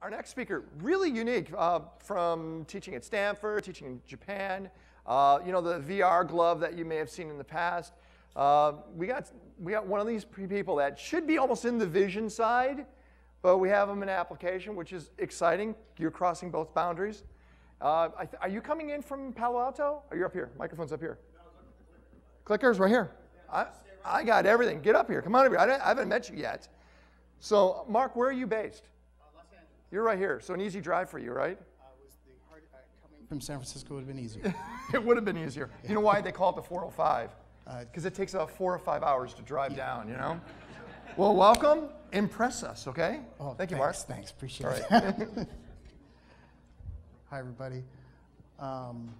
our next speaker, really unique uh, from teaching at Stanford, teaching in Japan. Uh, you know, the VR glove that you may have seen in the past. Uh, we, got, we got one of these people that should be almost in the vision side, but we have them in application, which is exciting. You're crossing both boundaries. Uh, are you coming in from Palo Alto? Are you up here? Microphone's up here. Clickers right here. I, I got everything. Get up here. Come on over here. I, I haven't met you yet. So, Mark, where are you based? You're right here, so an easy drive for you, right? Uh, hard, uh, coming from San Francisco would have been easier. it would have been easier. Yeah. You know why they call it the 405? Because uh, it takes about four or five hours to drive yeah. down, you know? well, welcome. Impress us, okay? Oh, Thank you, Mark. Thanks, appreciate it. Hi, everybody. Um,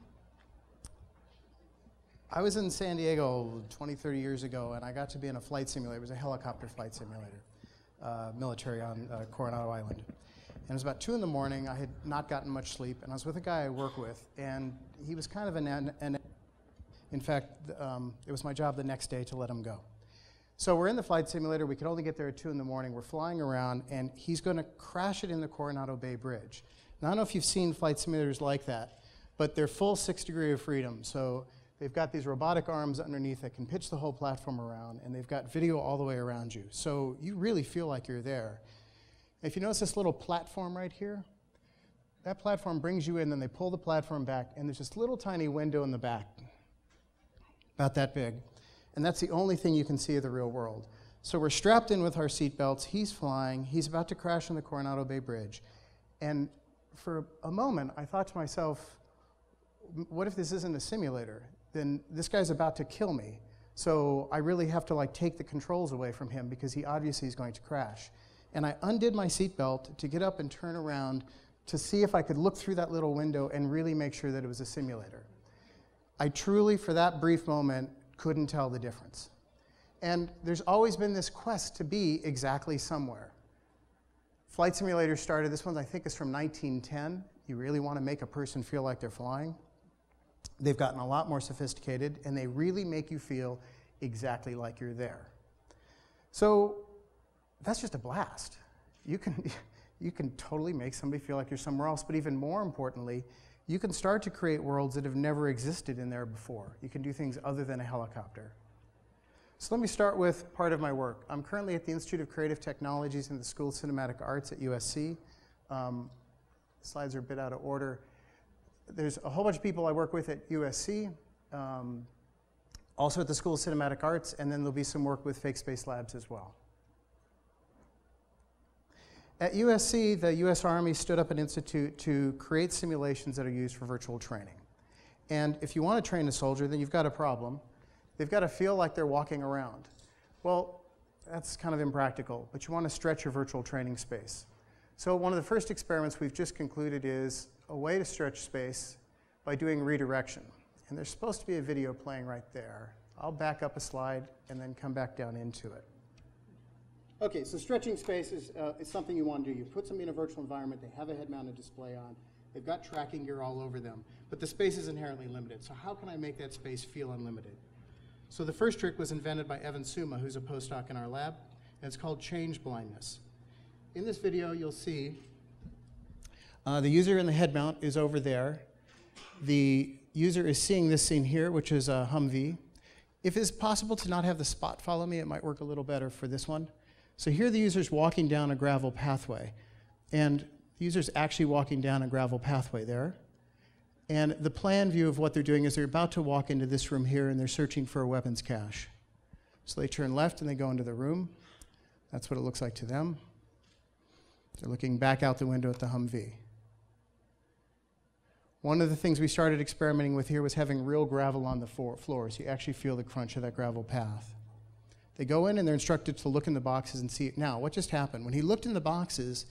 I was in San Diego 20, 30 years ago, and I got to be in a flight simulator. It was a helicopter flight simulator, uh, military on uh, Coronado Island. And it was about two in the morning. I had not gotten much sleep, and I was with a guy I work with, and he was kind of an. an in fact, um, it was my job the next day to let him go. So we're in the flight simulator. We could only get there at two in the morning. We're flying around, and he's going to crash it in the Coronado Bay Bridge. Now I don't know if you've seen flight simulators like that, but they're full six degree of freedom. So they've got these robotic arms underneath that can pitch the whole platform around, and they've got video all the way around you. So you really feel like you're there. If you notice this little platform right here, that platform brings you in, then they pull the platform back, and there's this little tiny window in the back, about that big. And that's the only thing you can see of the real world. So we're strapped in with our seatbelts. He's flying. He's about to crash on the Coronado Bay Bridge. And for a moment, I thought to myself, what if this isn't a simulator? Then this guy's about to kill me. So I really have to like take the controls away from him because he obviously is going to crash and I undid my seatbelt to get up and turn around to see if I could look through that little window and really make sure that it was a simulator. I truly, for that brief moment, couldn't tell the difference. And there's always been this quest to be exactly somewhere. Flight simulators started, this one I think is from 1910. You really want to make a person feel like they're flying. They've gotten a lot more sophisticated, and they really make you feel exactly like you're there. So that's just a blast. You can, you can totally make somebody feel like you're somewhere else, but even more importantly, you can start to create worlds that have never existed in there before. You can do things other than a helicopter. So let me start with part of my work. I'm currently at the Institute of Creative Technologies in the School of Cinematic Arts at USC. Um, slides are a bit out of order. There's a whole bunch of people I work with at USC, um, also at the School of Cinematic Arts, and then there'll be some work with Fakespace Labs as well. At USC, the US Army stood up an institute to create simulations that are used for virtual training. And if you want to train a soldier, then you've got a problem. They've got to feel like they're walking around. Well, that's kind of impractical, but you want to stretch your virtual training space. So one of the first experiments we've just concluded is a way to stretch space by doing redirection. And there's supposed to be a video playing right there. I'll back up a slide and then come back down into it. Okay, so stretching space is, uh, is something you want to do. You put somebody in a virtual environment, they have a head-mounted display on, they've got tracking gear all over them, but the space is inherently limited. So how can I make that space feel unlimited? So the first trick was invented by Evan Suma, who's a postdoc in our lab, and it's called change blindness. In this video, you'll see uh, the user in the head mount is over there. The user is seeing this scene here, which is a Humvee. If it's possible to not have the spot follow me, it might work a little better for this one. So here the user's walking down a gravel pathway, and the user's actually walking down a gravel pathway there. And the plan view of what they're doing is they're about to walk into this room here and they're searching for a weapons cache. So they turn left and they go into the room. That's what it looks like to them. They're looking back out the window at the Humvee. One of the things we started experimenting with here was having real gravel on the floor, so you actually feel the crunch of that gravel path. They go in and they're instructed to look in the boxes and see. It. Now, what just happened? When he looked in the boxes,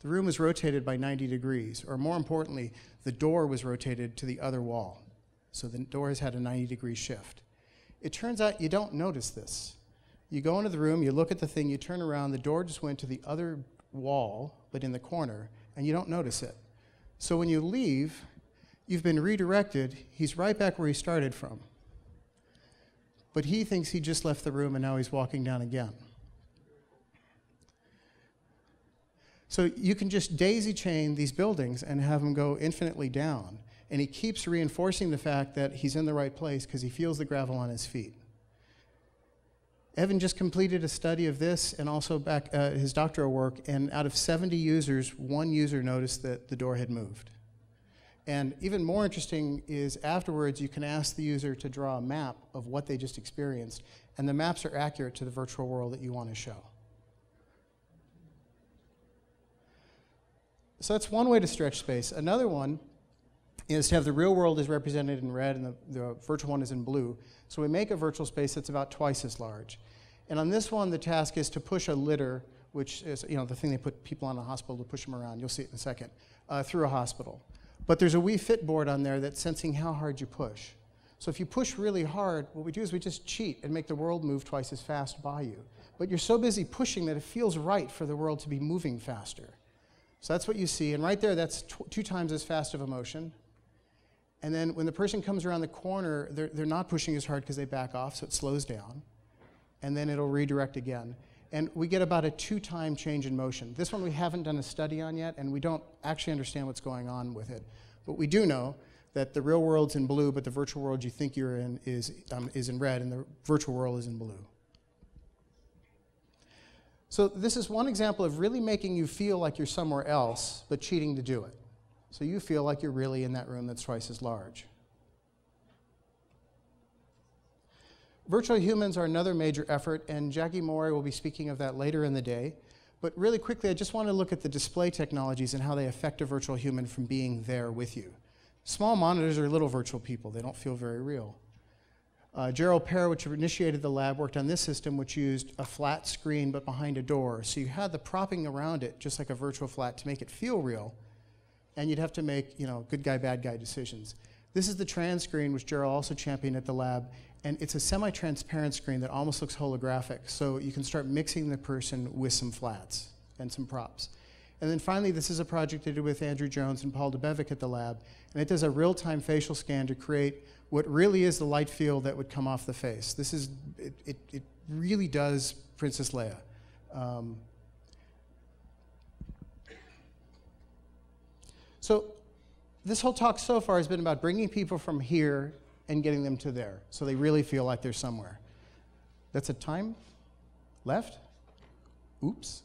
the room was rotated by 90 degrees, or more importantly, the door was rotated to the other wall. So the door has had a 90 degree shift. It turns out you don't notice this. You go into the room, you look at the thing, you turn around, the door just went to the other wall, but in the corner, and you don't notice it. So when you leave, you've been redirected, he's right back where he started from but he thinks he just left the room and now he's walking down again. So you can just daisy chain these buildings and have them go infinitely down. And he keeps reinforcing the fact that he's in the right place because he feels the gravel on his feet. Evan just completed a study of this and also back uh, his doctoral work, and out of 70 users, one user noticed that the door had moved. And even more interesting is afterwards, you can ask the user to draw a map of what they just experienced, and the maps are accurate to the virtual world that you want to show. So that's one way to stretch space. Another one is to have the real world is represented in red and the, the virtual one is in blue. So we make a virtual space that's about twice as large. And on this one, the task is to push a litter, which is you know the thing they put people on a hospital to push them around. You'll see it in a second, uh, through a hospital. But there's a Wii Fit board on there that's sensing how hard you push. So if you push really hard, what we do is we just cheat and make the world move twice as fast by you. But you're so busy pushing that it feels right for the world to be moving faster. So that's what you see. And right there, that's tw- two times as fast of a motion. And then when the person comes around the corner, they're, they're not pushing as hard because they back off, so it slows down. And then it'll redirect again. And we get about a two time change in motion. This one we haven't done a study on yet, and we don't actually understand what's going on with it. But we do know that the real world's in blue, but the virtual world you think you're in is, um, is in red, and the virtual world is in blue. So, this is one example of really making you feel like you're somewhere else, but cheating to do it. So, you feel like you're really in that room that's twice as large. Virtual humans are another major effort, and Jackie Moore will be speaking of that later in the day. But really quickly, I just want to look at the display technologies and how they affect a virtual human from being there with you. Small monitors are little virtual people, they don't feel very real. Uh, Jarrell Pair, which initiated the lab, worked on this system, which used a flat screen but behind a door. So you had the propping around it, just like a virtual flat, to make it feel real. And you'd have to make, you know, good guy, bad guy decisions. This is the trans screen, which Jarrell also championed at the lab. And it's a semi transparent screen that almost looks holographic. So you can start mixing the person with some flats and some props. And then finally, this is a project I did with Andrew Jones and Paul Debevec at the lab. And it does a real time facial scan to create what really is the light field that would come off the face. This is, it, it, it really does Princess Leia. Um, so, this whole talk so far has been about bringing people from here and getting them to there so they really feel like they're somewhere. That's a time left? Oops.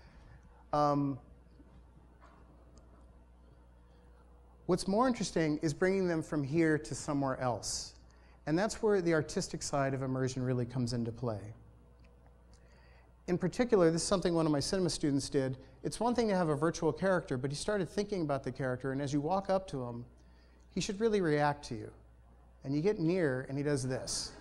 um, What's more interesting is bringing them from here to somewhere else. And that's where the artistic side of immersion really comes into play. In particular, this is something one of my cinema students did. It's one thing to have a virtual character, but he started thinking about the character, and as you walk up to him, he should really react to you. And you get near, and he does this.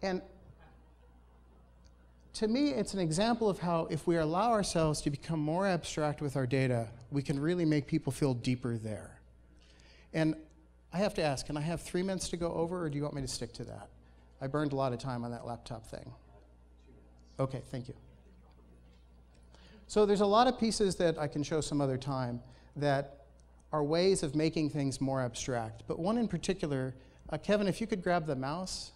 and to me, it's an example of how if we allow ourselves to become more abstract with our data, we can really make people feel deeper there. And I have to ask, can I have three minutes to go over, or do you want me to stick to that? I burned a lot of time on that laptop thing. Okay, thank you. So there's a lot of pieces that I can show some other time that are ways of making things more abstract. But one in particular, uh, Kevin, if you could grab the mouse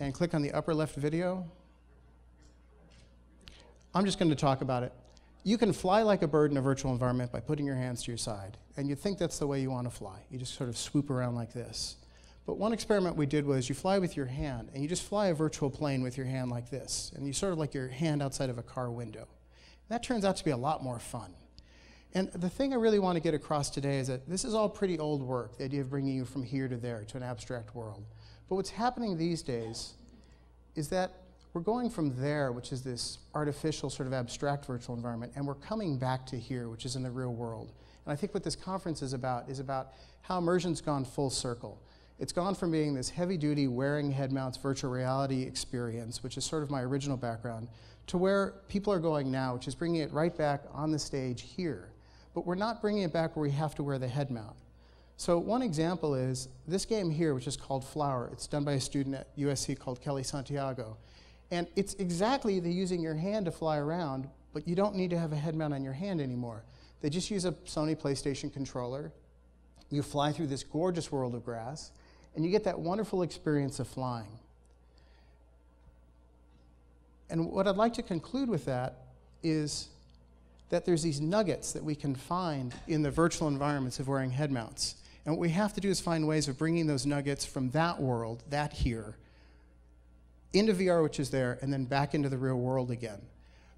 and click on the upper left video. I'm just going to talk about it. You can fly like a bird in a virtual environment by putting your hands to your side. And you think that's the way you want to fly. You just sort of swoop around like this. But one experiment we did was you fly with your hand, and you just fly a virtual plane with your hand like this. And you sort of like your hand outside of a car window. That turns out to be a lot more fun. And the thing I really want to get across today is that this is all pretty old work, the idea of bringing you from here to there to an abstract world. But what's happening these days is that we're going from there, which is this artificial sort of abstract virtual environment, and we're coming back to here, which is in the real world. And I think what this conference is about is about how immersion's gone full circle. It's gone from being this heavy duty wearing head mounts virtual reality experience, which is sort of my original background, to where people are going now, which is bringing it right back on the stage here. But we're not bringing it back where we have to wear the head mount. So, one example is this game here, which is called Flower. It's done by a student at USC called Kellee Santiago. And it's exactly the using your hand to fly around, but you don't need to have a head mount on your hand anymore. They just use a Sony PlayStation controller. You fly through this gorgeous world of grass, and you get that wonderful experience of flying. And what I'd like to conclude with that is that there's these nuggets that we can find in the virtual environments of wearing head mounts. And what we have to do is find ways of bringing those nuggets from that world, that here, into VR, which is there, and then back into the real world again.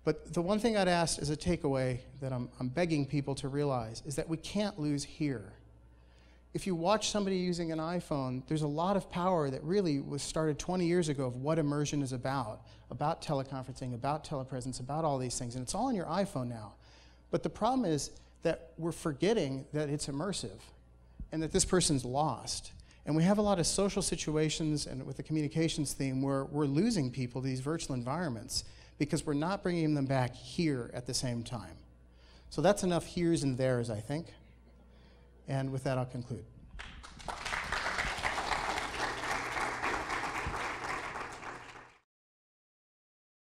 But the one thing I'd ask as a takeaway that I'm, I'm begging people to realize is that we can't lose here. If you watch somebody using an iPhone, there's a lot of power that really was started 20 years ago of what immersion is about, about teleconferencing, about telepresence, about all these things. And it's all on your iPhone now. But the problem is that we're forgetting that it's immersive and that this person's lost. And we have a lot of social situations and with the communications theme where we're losing people to these virtual environments because we're not bringing them back here at the same time. So that's enough here's and there's, I think. And with that, I'll conclude.